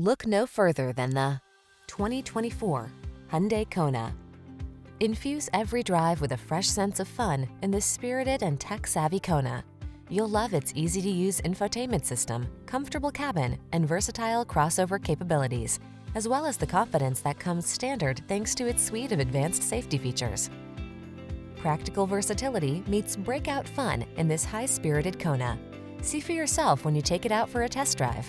Look no further than the 2024 Hyundai Kona. Infuse every drive with a fresh sense of fun in this spirited and tech-savvy Kona. You'll love its easy-to-use infotainment system, comfortable cabin, and versatile crossover capabilities, as well as the confidence that comes standard thanks to its suite of advanced safety features. Practical versatility meets breakout fun in this high-spirited Kona. See for yourself when you take it out for a test drive.